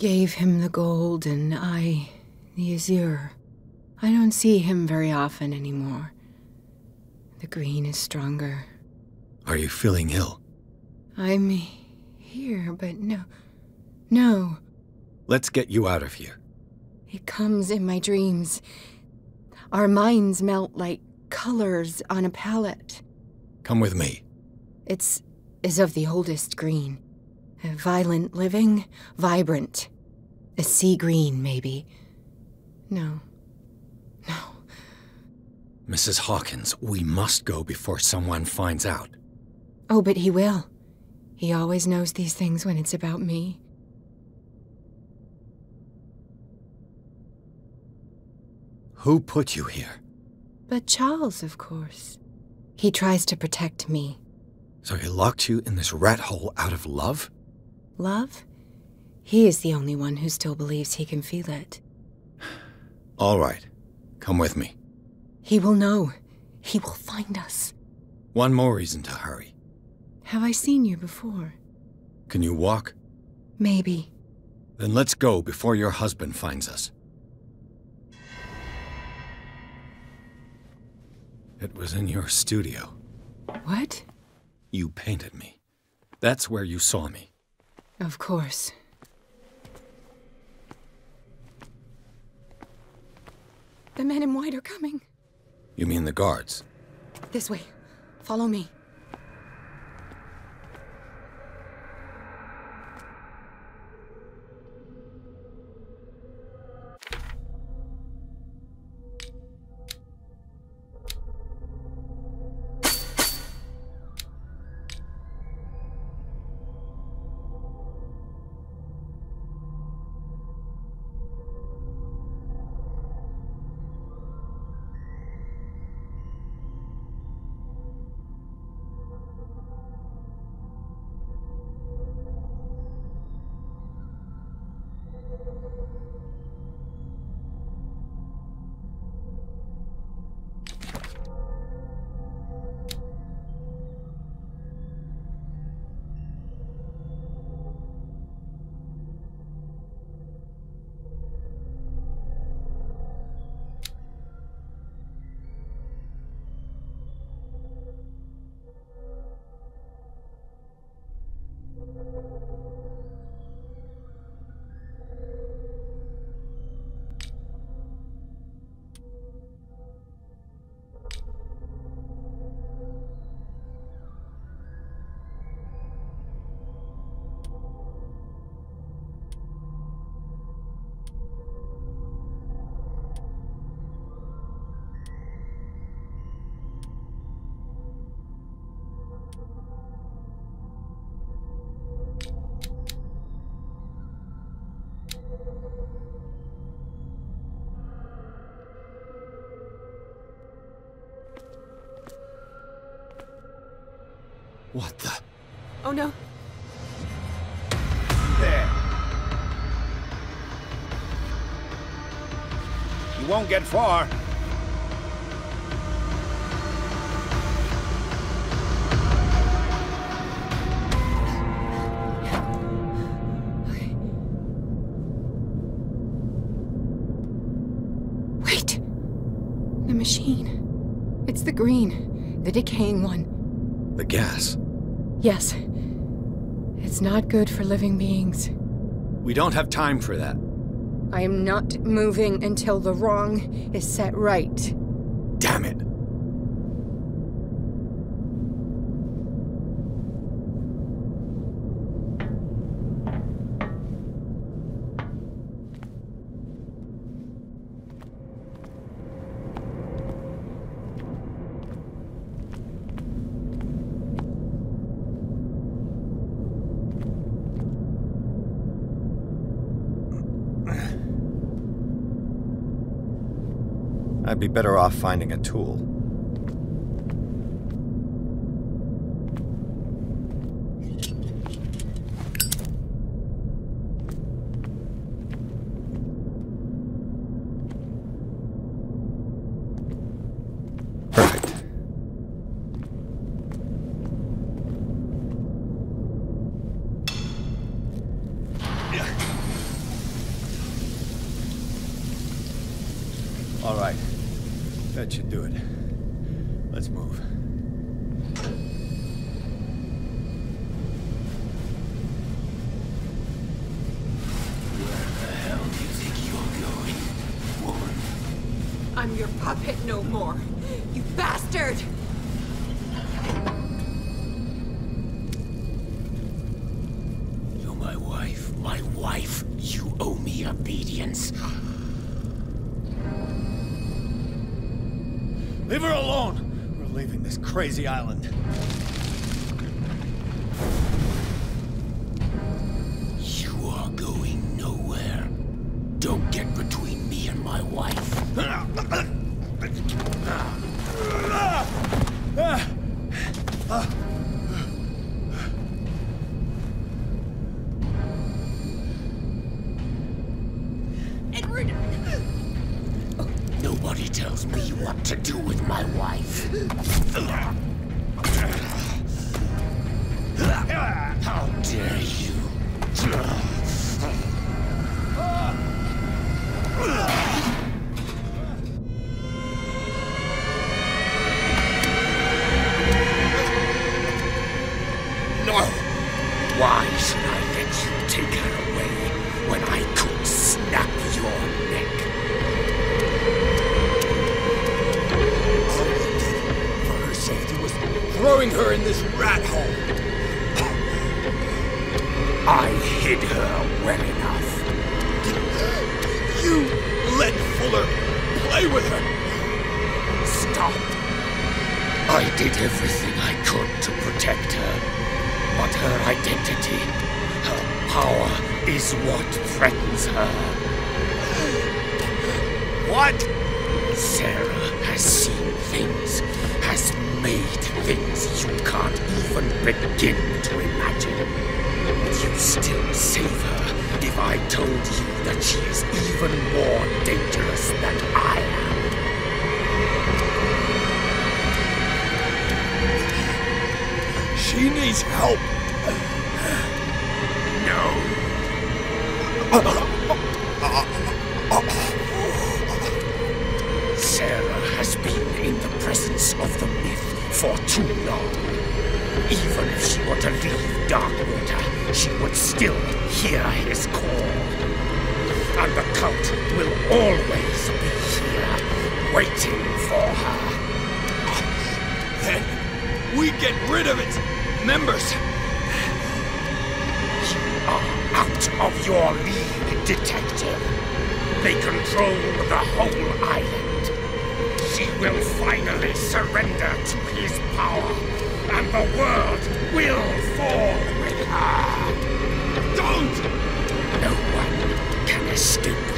Gave him the gold and I the azure. I don't see him very often anymore. The green is stronger. Are you feeling ill? I'm here, but no. No. Let's get you out of here. It comes in my dreams. Our minds melt like colors on a palette. Come with me. It's is of the oldest green. A violent living, vibrant. A sea green, maybe. No. No. Mrs. Hawkins, we must go before someone finds out. Oh, but he will. He always knows these things when it's about me. Who put you here? But Charles, of course. He tries to protect me. So he locked you in this rat hole out of love? Love? He is the only one who still believes he can feel it. All right. Come with me. He will know. He will find us. One more reason to hurry. Have I seen you before? Can you walk? Maybe. Then let's go before your husband finds us. It was in your studio. What? You painted me. That's where you saw me. Of course. The men in white are coming. You mean the guards? This way. Follow me. What the? Oh no. There. You won't get far. Wait. The machine. It's the green. The decaying one. The gas. Yes. It's not good for living beings. We don't have time for that. I am not moving until the wrong is set right. Damn it. I'd be better off finding a tool. All right. That should do it. Let's move. Leave her alone! We're leaving this crazy island. You are going nowhere. Don't get between me and my wife. to do with my wife. How dare you! No! Throwing her in this rat hole. I hid her well enough. You let Fuller play with her. Stop. I did everything I could to protect her. But her identity, her power, is what threatens her. What? Sarah has seen things, has made things you can't even begin to imagine. Would you still save her if I told you that she is even more dangerous than I am? She needs help. Sarah uh, uh, uh, of the myth for too long. Even if she were to leave Darkwater, she would still hear his call. And the cult will always be here, waiting for her. Then we get rid of its members. You are out of your league, detective. They control the whole island. She will finally surrender to his power, and the world will fall with her. Don't! No one can escape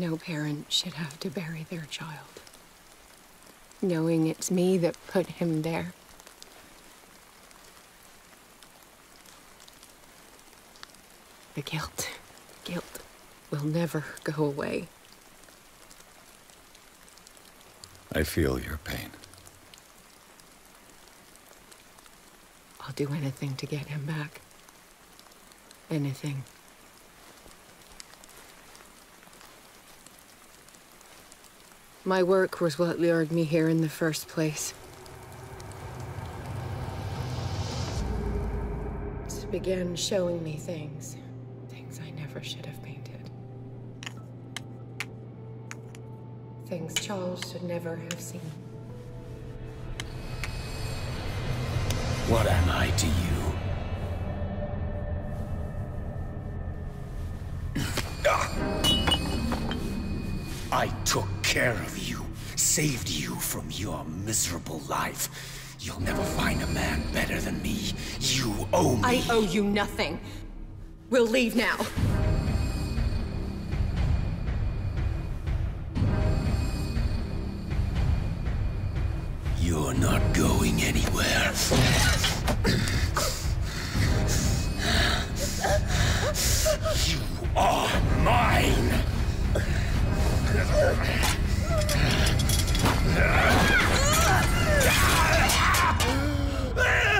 No parent should have to bury their child. Knowing it's me that put him there. The guilt, guilt will never go away. I feel your pain. I'll do anything to get him back. Anything. My work was what lured me here in the first place. It began showing me things. Things I never should have painted. Things Charles should never have seen. What am I to you? Care of you, saved you from your miserable life. You'll never find a man better than me. You owe me. I owe you nothing. We'll leave now. You're not going anywhere. you are mine! Ah!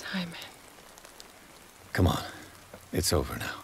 Simon. Come on. It's over now.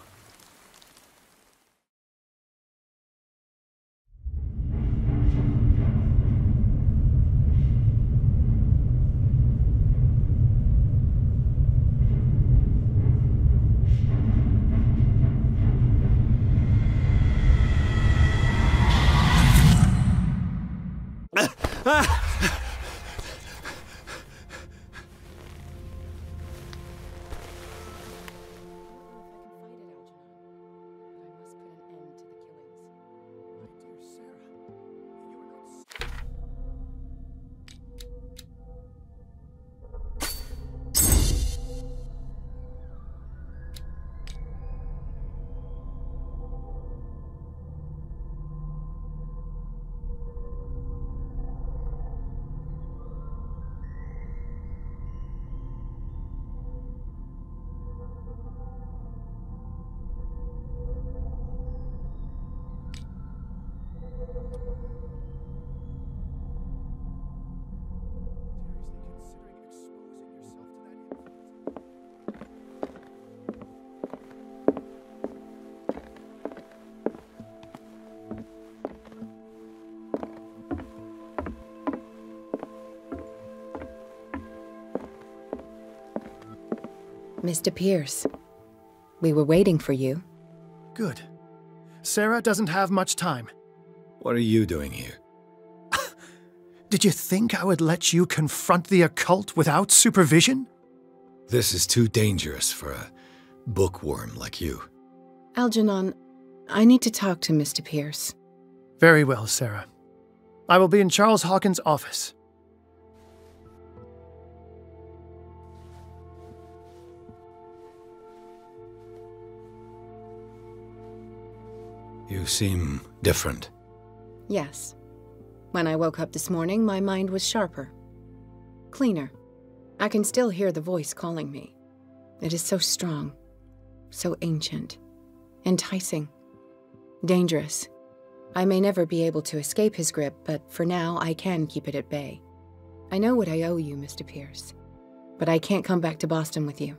Mr. Pierce, we were waiting for you. Good. Sarah doesn't have much time. What are you doing here? Did you think I would let you confront the occult without supervision? This is too dangerous for a bookworm like you. Algernon, I need to talk to Mr. Pierce. Very well, Sarah. I will be in Charles Hawkins' office. You seem different. Yes. When I woke up this morning, my mind was sharper. Cleaner. I can still hear the voice calling me. It is so strong, so ancient, enticing, dangerous. I may never be able to escape his grip, but for now I can keep it at bay. I know what I owe you, Mr. Pierce, but I can't come back to Boston with you.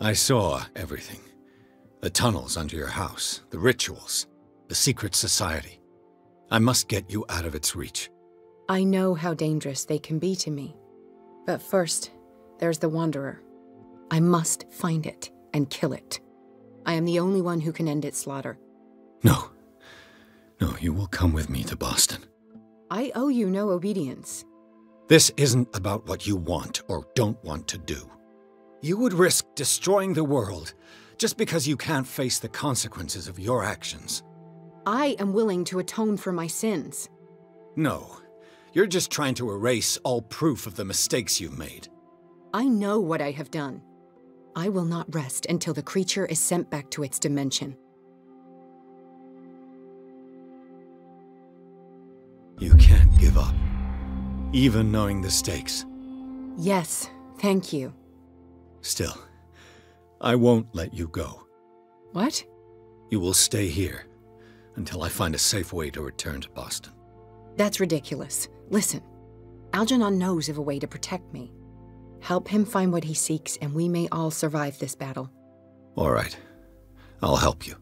I saw everything. The tunnels under your house, the rituals, the secret society. I must get you out of its reach. I know how dangerous they can be to me. But first, there's the Wanderer. I must find it and kill it. I am the only one who can end its slaughter. No. No, you will come with me to Boston. I owe you no obedience. This isn't about what you want or don't want to do. You would risk destroying the world just because you can't face the consequences of your actions. I am willing to atone for my sins. No, you're just trying to erase all proof of the mistakes you've made. I know what I have done. I will not rest until the creature is sent back to its dimension. You can't give up, even knowing the stakes. Yes, thank you. Still, I won't let you go. What? You will stay here until I find a safe way to return to Boston. That's ridiculous. Listen, Algernon knows of a way to protect me. Help him find what he seeks, and we may all survive this battle. All right. I'll help you.